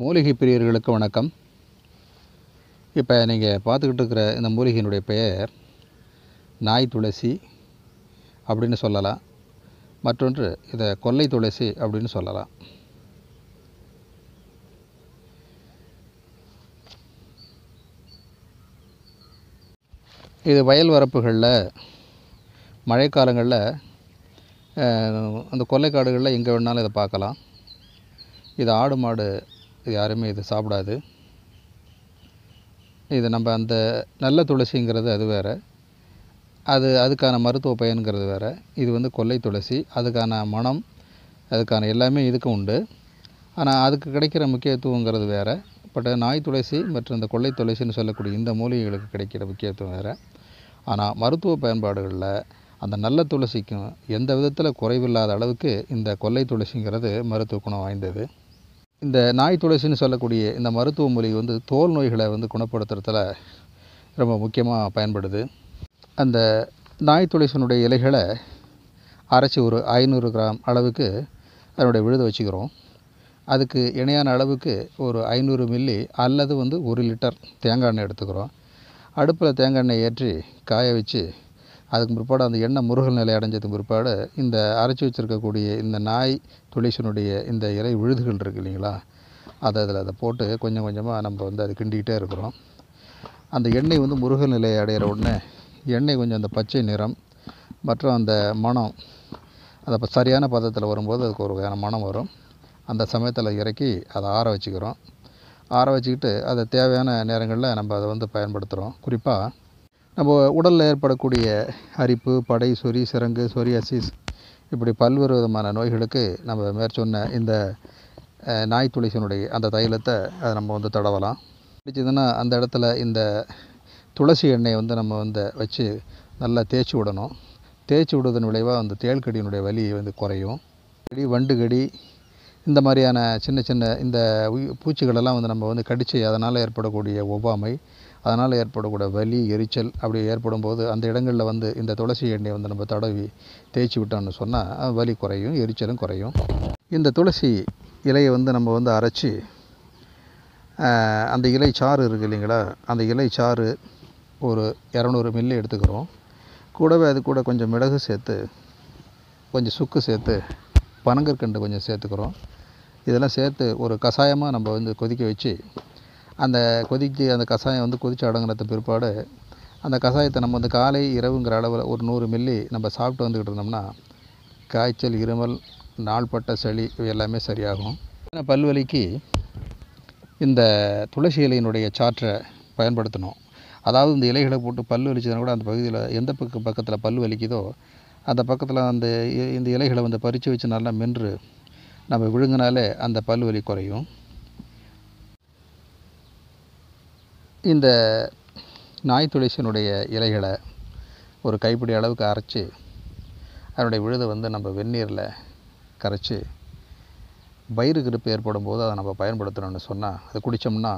மூலிகை பிரியர்களுக்கு வணக்கம். இப்போ நீங்கள் பார்த்துக்கிட்டு இருக்கிற இந்த மூலிகையினுடைய பெயர் நாய் துளசி அப்படின்னு சொல்லலாம். மற்றொன்று இதை கொல்லை துளசி அப்படின்னு சொல்லலாம். இது வயல் வரப்புகளில் மழைக்காலங்களில் அந்த கொல்லைக்காடுகளில் எங்கே வேணாலும் இதை பார்க்கலாம். இது ஆடு மாடு இது யாருமே இது சாப்பிடாது. இது நம்ம அந்த நல்ல துளசிங்கிறது அது வேறு. அது அதுக்கான மருத்துவ பயன்கிறது வேறு. இது வந்து கொல்லை துளசி அதுக்கான மனம் அதுக்கான எல்லாமே இதுக்கு உண்டு. ஆனால் அதுக்கு கிடைக்கிற முக்கியத்துவங்கிறது வேறு. பட் நாய் துளசி மற்றும் இந்த கொல்லை துளசின்னு சொல்லக்கூடிய இந்த மூலிகைகளுக்கு கிடைக்கிற முக்கியத்துவம் வேறு. ஆனால் மருத்துவ பயன்பாடுகளில் அந்த நல்ல துளசிக்கும் எந்த விதத்தில் குறைவில்லாத அளவுக்கு இந்த கொல்லை துளசிங்கிறது மருத்துவ குணம் வாய்ந்தது. இந்த நாய் துளசின்னு சொல்லக்கூடிய இந்த மருத்துவ மூலிகை வந்து தோல் நோய்களை வந்து குணப்படுத்துறதுல ரொம்ப முக்கியமாக பயன்படுது. அந்த நாய் துளசினுடைய இலைகளை அரைச்சி ஒரு ஐநூறு கிராம் அளவுக்கு அதனுடைய விழுத வச்சுக்கிறோம். அதுக்கு இணையான அளவுக்கு ஒரு ஐநூறு மில்லி அல்லது வந்து ஒரு லிட்டர் தேங்காய் எண்ணெய் எடுத்துக்கிறோம். அடுப்பில் தேங்காய் எண்ணெய் ஏற்றி காய வச்சு அதுக்கு பிற்பாடு அந்த எண்ணெய் முருகல் நிலை அடைஞ்சதுக்கு பிற்பாடு இந்த அரைச்சி வச்சுருக்கக்கூடிய இந்த நாய் துளிசனுடைய இந்த இலை விழுதுகள் இருக்குது இல்லைங்களா? அதை அதில் அதை போட்டு கொஞ்சம் கொஞ்சமாக நம்ம வந்து அது கிண்டிக்கிட்டே இருக்கிறோம். அந்த எண்ணெய் வந்து முருகல் நிலையை அடையிற உடனே எண்ணெய் கொஞ்சம் அந்த பச்சை நிறம் மற்றும் அந்த மனம் அதை இப்போ சரியான பதத்தில் வரும்போது அதுக்கு ஒரு வகையான மனம் வரும். அந்த சமயத்தில் இறக்கி அதை ஆற வச்சுக்கிறோம். ஆற வச்சுக்கிட்டு அதை தேவையான நேரங்களில் நம்ம அதை வந்து பயன்படுத்துகிறோம் குறிப்பாக நம்ம உடலில் ஏற்படக்கூடிய அரிப்பு படை சொறி சிரங்கு சொரியாசிஸ் இப்படி பல்வேறு விதமான நோய்களுக்கு நம்ம மேற்சொன்ன இந்த நாய் துளசியினுடைய அந்த தைலத்தை அதை நம்ம வந்து தடவலாம். பிடிச்சதுன்னா அந்த இடத்துல இந்த துளசி எண்ணெயை வந்து நம்ம வந்து வச்சு நல்லா தேய்ச்சி விடணும். தேய்ச்சி விடுவதன் விளைவாக அந்த தேள்கடியினுடைய வலி வந்து குறையும். கடி வண்டு கடி இந்த மாதிரியான சின்ன சின்ன இந்த பூச்சிகளெல்லாம் வந்து நம்ம வந்து கடித்து அதனால் ஏற்படக்கூடிய ஒவ்வாமை அதனால் ஏற்படக்கூடிய வலி எரிச்சல் அப்படி ஏற்படும் போது அந்த இடங்களில் வந்து இந்த துளசி எண்ணெயை வந்து நம்ம தடவி தேய்ச்சி விட்டோம்னு சொன்னால் வலி குறையும் எரிச்சலும் குறையும். இந்த துளசி இலையை வந்து நம்ம வந்து அரைச்சி அந்த இலை சாறு இருக்குது இல்லைங்களா? அந்த இலை சாறு ஒரு இரநூறு மில்லி எடுத்துக்கிறோம். கூடவே அது கூட கொஞ்சம் மிளகு சேர்த்து கொஞ்சம் சுக்கு சேர்த்து பனங்கற்கண்டு கொஞ்சம் சேர்த்துக்கிறோம். இதெல்லாம் சேர்த்து ஒரு கஷாயமாக நம்ம வந்து கொதிக்க வச்சு அந்த கொதிக்கு அந்த கஷாயம் வந்து கொதித்து அடங்கினது பிற்பாடு அந்த கஷாயத்தை நம்ம வந்து காலை இரவுங்கிற அளவில் ஒரு நூறு மில்லி நம்ம சாப்பிட்டு வந்துக்கிட்டு இருந்தோம்னா காய்ச்சல் இருமல் நாள்பட்ட சளி இவை எல்லாமே சரியாகும். பல்வலிக்கு இந்த துளசி இலையினுடைய சாற்றை பயன்படுத்தணும். அதாவது இந்த இலைகளை போட்டு பல் வலிச்சதுனா கூட அந்த பகுதியில் எந்த பக்க பக்கத்தில் பல் வலிக்குதோ அந்த பக்கத்தில் அந்த இந்த இலைகளை வந்து பறித்து வச்சு நல்லா மென்று நம்ம விழுங்கினாலே அந்த பல் வலி குறையும். இந்த நாய் துளசியினுடைய இலைகளை ஒரு கைப்பிடி அளவுக்கு அரைச்சி அதனுடைய விழுதை வந்து நம்ம வெந்நீரில் கரைச்சி வயிறு கிடுப்பு ஏற்படும் போது அதை நம்ம பயன்படுத்தணும்னு சொன்னால் அதை குடித்தோம்னா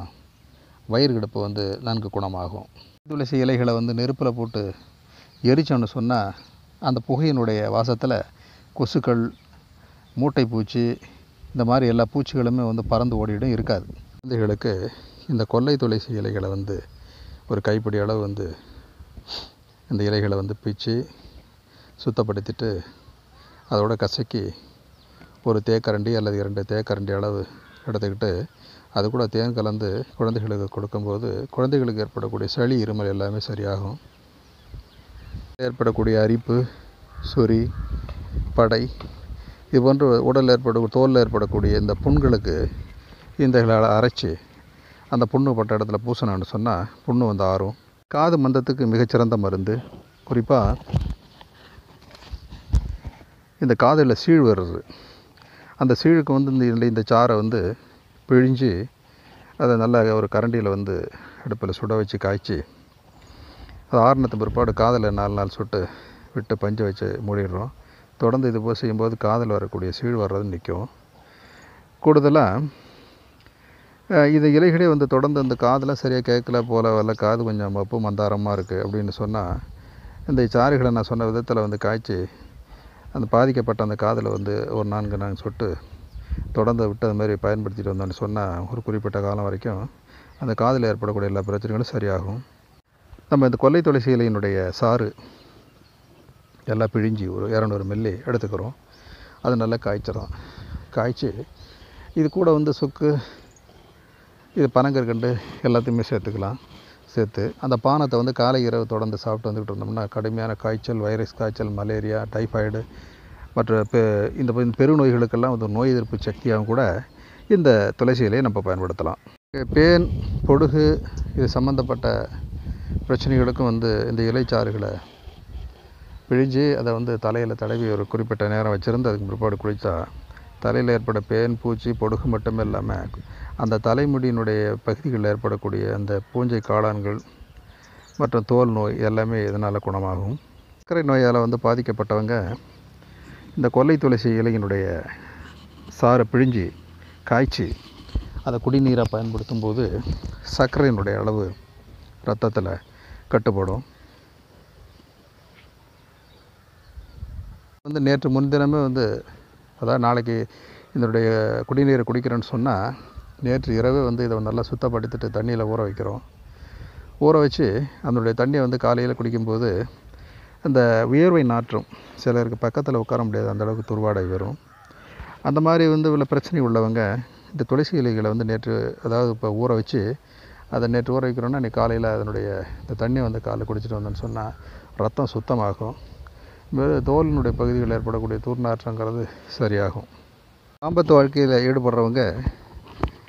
வயிறு கிடுப்பு வந்து நன்கு குணமாகும். துளசி இலைகளை வந்து நெருப்பில் போட்டு எரிச்சோன்னு சொன்னால் அந்த புகையினுடைய வாசத்தில் கொசுக்கள் மூட்டை பூச்சி இந்த மாதிரி எல்லா பூச்சிகளுமே வந்து பறந்து ஓடிடும் இருக்காது. குழந்தைகளுக்கு இந்த கொல்லை துளசி இலைகளை வந்து ஒரு கைப்பிடி அளவு வந்து இந்த இலைகளை வந்து பிச்சு சுத்தப்படுத்திட்டு அதோட கசக்கி ஒரு தேக்கரண்டி அல்லது இரண்டு தேக்கரண்டி அளவு எடுத்துக்கிட்டு அது கூட தேன் கலந்து குழந்தைகளுக்கு கொடுக்கும்போது குழந்தைகளுக்கு ஏற்படக்கூடிய சளி இருமல் எல்லாமே சரியாகும். ஏற்படக்கூடிய அரிப்பு சொறி படை இது போன்ற உடலில் ஏற்பட தோலில் ஏற்படக்கூடிய இந்த புண்களுக்கு இந்த அரைச்சி அந்த புண்ணு பட்ட இடத்துல பூசணும்னு சொன்னால் புண்ணு வந்து ஆறும். காது மந்தத்துக்கு மிகச்சிறந்த மருந்து. குறிப்பாக இந்த காதில் சீழ் வருது அந்த சீழுக்கு வந்து இந்த இந்த சாரை வந்து பிழிஞ்சு அதை நல்லா ஒரு கரண்டியில் வந்து அடுப்பில் சுட வச்சு காய்ச்சி அது ஆறுனத்து பிற்பாடு காதில் நாலு நாள் சுட்டு விட்டு பஞ்சு வச்சு மூடிடுறோம். தொடர்ந்து இது போல் செய்யும்போது காதில் வரக்கூடிய சீழ் வர்றது நிற்கும். கூடுதலாக இது இலைகளே வந்து தொடர்ந்து அந்த காதில் சரியாக கேட்கல போல் வரல. காது கொஞ்சம் மப்பு மந்தாரமாக இருக்குது அப்படின்னு சொன்னால் இந்த சாறுகளை நான் சொன்ன விதத்தில் வந்து காய்ச்சி அந்த பாதிக்கப்பட்ட அந்த காதில் வந்து ஒரு நான்கு நான்கு சொட்டு தொடர்ந்து விட்டு அது மாதிரி பயன்படுத்திட்டு வந்தோம்னு சொன்னால் ஒரு குறிப்பிட்ட காலம் வரைக்கும் அந்த காதில் ஏற்படக்கூடிய எல்லா பிரச்சனைகளும் சரியாகும். நம்ம இந்த கொல்லை துளசி இலையினுடைய சாறு எல்லாம் பிழிஞ்சி ஒரு இரநூறு மில்லி எடுத்துக்கிறோம். அது நல்லா காய்ச்சிடும் காய்ச்சி இது கூட வந்து சுக்கு இது பனங்கற்கண்டு எல்லாத்தையுமே சேர்த்துக்கலாம். சேர்த்து அந்த பானத்தை வந்து காலை இரவு தொடர்ந்து சாப்பிட்டு வந்துக்கிட்டு இருந்தோம்னா கடுமையான காய்ச்சல் வைரஸ் காய்ச்சல் மலேரியா டைஃபாய்டு மற்ற பெ இந்த பெருநோய்களுக்கெல்லாம் வந்து நோய் எதிர்ப்பு சக்தியாகவும் கூட இந்த துளசியிலே நம்ம பயன்படுத்தலாம். பேன் பொடுகு இது சம்மந்தப்பட்ட பிரச்சனைகளுக்கும் வந்து இந்த இலைச்சாறுகளை பிழிஞ்சு அதை வந்து தலையில் தடவி ஒரு குறிப்பிட்ட நேரம் வச்சுருந்து அதுக்கு பிற்பாடு குளித்தா தலையில் ஏற்பட பேன் பூச்சி பொடுகு மட்டும் இல்லாமல் அந்த தலைமுடியினுடைய பகுதிகளில் ஏற்படக்கூடிய அந்த பூஞ்சை காளான்கள் மற்றும் தோல் நோய் எல்லாமே இதனால் குணமாகும். சர்க்கரை நோயால் வந்து பாதிக்கப்பட்டவங்க இந்த கொல்லை துளசி இலையினுடைய சாறை பிழிஞ்சு காய்ச்சி அதை குடிநீராக பயன்படுத்தும் போது சர்க்கரையினுடைய அளவு ரத்தத்தில் கட்டுப்படும். வந்து நேற்று முன்தினமே வந்து அதாவது நாளைக்கு இதனுடைய குடிநீரை குடிக்கிறேன்னு சொன்னால் நேற்று இரவே வந்து இதை நல்லா சுத்தப்படுத்திட்டு தண்ணியில் ஊற வைக்கிறோம். ஊற வச்சு அதனுடைய தண்ணியை வந்து காலையில் குடிக்கும்போது அந்த உயர்வை நாற்றம் சிலருக்கு பக்கத்தில் உட்கார முடியாது அந்த அளவுக்கு துர்வாடை வரும். அந்த மாதிரி வந்து உள்ள பிரச்சனை உள்ளவங்க இந்த துளசி இலைகளை வந்து நேற்று அதாவது இப்போ ஊற வச்சு அதை நேற்று ஊற வைக்கிறோன்னா நீ காலையில் அதனுடைய இந்த தண்ணியை வந்து காலைல குடிச்சிட்டு வந்தேன்னு சொன்னால் ரத்தம் சுத்தமாகும். தோலினுடைய பகுதிகளில் ஏற்படக்கூடிய தூர்நாற்றங்கிறது சரியாகும். ஆபத்து வாழ்க்கையில் ஈடுபடுறவங்க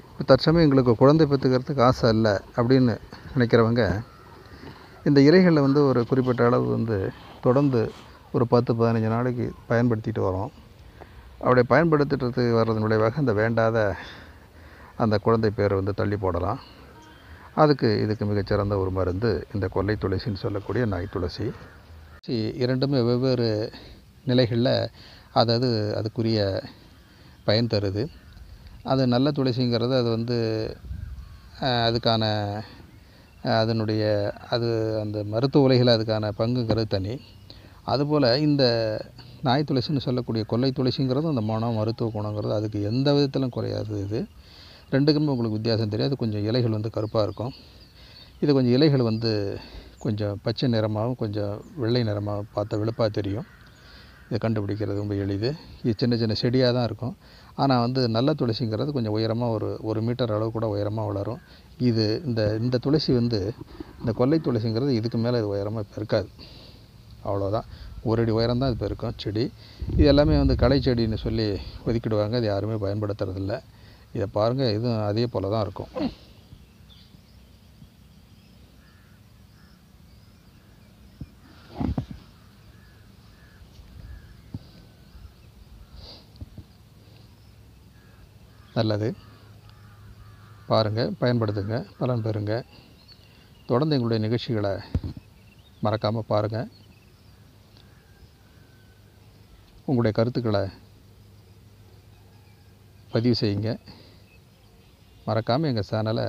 இப்போ தற்சமயம் எங்களுக்கு குழந்தை பெற்றுக்கிறதுக்கு ஆசை இல்லை அப்படின்னு நினைக்கிறவங்க இந்த இலைகளில் வந்து ஒரு குறிப்பிட்ட அளவு வந்து தொடர்ந்து ஒரு பத்து பதினஞ்சு நாளைக்கு பயன்படுத்திட்டு வரோம். அப்படி பயன்படுத்திட்டு வர்றதனுடைய வகை இந்த வேண்டாத அந்த குழந்தை பேரை வந்து தள்ளி போடலாம். அதுக்கு இதுக்கு மிகச்சிறந்த ஒரு மருந்து இந்த கொல்லை துளசின்னு சொல்லக்கூடிய நாய் துளசி. இரண்டுமே வெவ்வேறு நிலைகளில் அதாவது அதுக்குரிய பயன் தருது. அது நல்ல துளசிங்கிறது அது வந்து அதுக்கான அதனுடைய அது அந்த மருத்துவ உலகில் அதுக்கான பங்குங்கிறது தனி. அதுபோல் இந்த நாய் துளசின்னு சொல்லக்கூடிய கொல்லை துளசிங்கிறது அந்த மனம் மருத்துவ குணங்கிறது அதுக்கு எந்த விதத்திலும் குறையாது இது. ரெண்டுக்குமே உங்களுக்கு வித்தியாசம் தெரியாது கொஞ்சம் இலைகள் வந்து கருப்பாக இருக்கும். இது கொஞ்சம் இலைகள் வந்து கொஞ்சம் பச்சை நிறமாகவும் கொஞ்சம் வெள்ளை நிறமாகவும் பார்த்தா வெளுப்பாக தெரியும். இதை கண்டுபிடிக்கிறது ரொம்ப எளிது. இது சின்ன சின்ன செடியாக தான் இருக்கும். ஆனால் வந்து நல்ல துளசிங்கிறது கொஞ்சம் உயரமாக ஒரு ஒரு மீட்டர் அளவு கூட உயரமாக வளரும். இது இந்த இந்த துளசி வந்து இந்த கொல்லை துளசிங்கிறது இதுக்கு மேலே இது உயரமாக இப்போ இருக்காது. அவ்வளோதான். ஒரு அடி உயரம் தான் இப்போ இருக்கும் செடி. இது எல்லாமே வந்து களை செடின்னு சொல்லி ஒதுக்கிடுவாங்க. அது யாருமே பயன்படுத்துறதில்ல. இதை பாருங்கள் இதுவும் அதே போல் தான் இருக்கும். நல்லது. பாருங்கள் பயன்படுத்துங்க பலன் பெறுங்க. தொடர்ந்து எங்களுடைய நிகழ்ச்சிகளை மறக்காமல் பாருங்கள் உங்களுடைய கருத்துக்களை பதிவு செய்யுங்க. மறக்காமல் எங்கள் சேனலை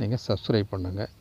நீங்கள் சப்ஸ்கிரைப் பண்ணுங்கள்